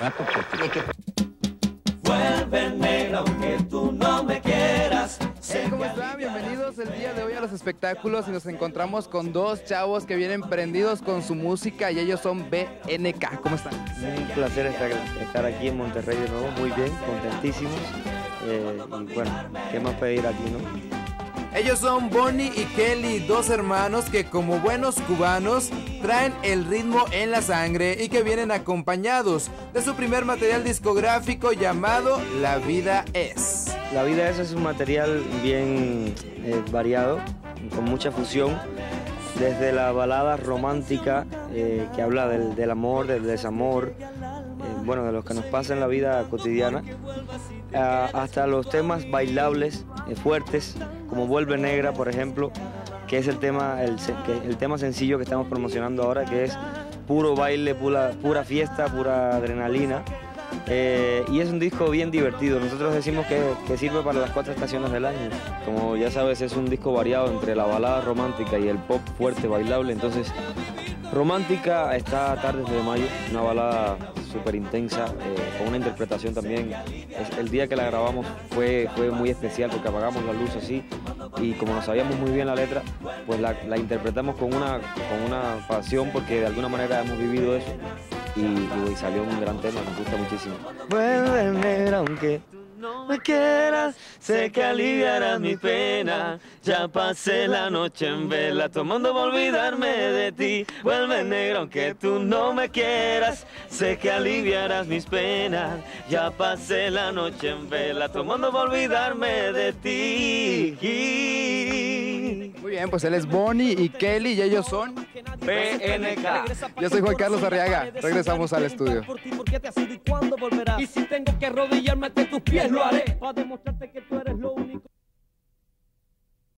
rato porque... Vuelve negra aunque tú no me quieras. Hey, ¿Cómo están? Bienvenidos el día de hoy a los espectáculos y nos encontramos con dos chavos que vienen prendidos con su música y ellos son BNK. ¿Cómo están? Un placer estar, estar aquí en Monterrey de nuevo, muy bien, contentísimos. Eh, y bueno, ¿qué más pedir aquí, no? Ellos son Bonnie y Kelly, dos hermanos que como buenos cubanos traen el ritmo en la sangre y que vienen acompañados de su primer material discográfico llamado La vida es. La vida es es un material bien eh, variado, con mucha fusión, desde la balada romántica eh, que habla del, amor, del desamor, bueno, de lo que nos pasa en la vida cotidiana, a- hasta los temas bailables, eh, fuertes, como Vuelve Negra, por ejemplo, que es el tema, el, el tema sencillo que estamos promocionando ahora, que es puro baile, pura, pura fiesta, pura adrenalina. Eh, y es un disco bien divertido. Nosotros decimos que, que sirve para las cuatro estaciones del año. Como ya sabes, es un disco variado entre la balada romántica y el pop fuerte, bailable. Entonces, romántica está Tardes de Mayo, una balada súper intensa, eh, con una interpretación también. Es- el día que la grabamos fue, fue muy especial porque apagamos la luz así y como no sabíamos muy bien la letra, pues la, interpretamos con una, con una pasión porque de alguna manera hemos vivido eso y, salió un gran tema, nos gusta muchísimo. No me quieras, sé que aliviarás mi pena. Ya pasé la noche en vela tomando para olvidarme de ti. Vuelve negra aunque tú no me quieras, sé que aliviarás mis penas. Ya pasé la noche en vela tomando para olvidarme de ti. Muy bien, pues él es Bonnie y Kelly y ellos son... PNK. Yo soy Juan Carlos Arriaga. Regresamos al estudio. Por ti, porque te has ido y cuándo volverás. Y si tengo que arrodillarme ante tus pies, lo haré. Para demostrarte que tú eres lo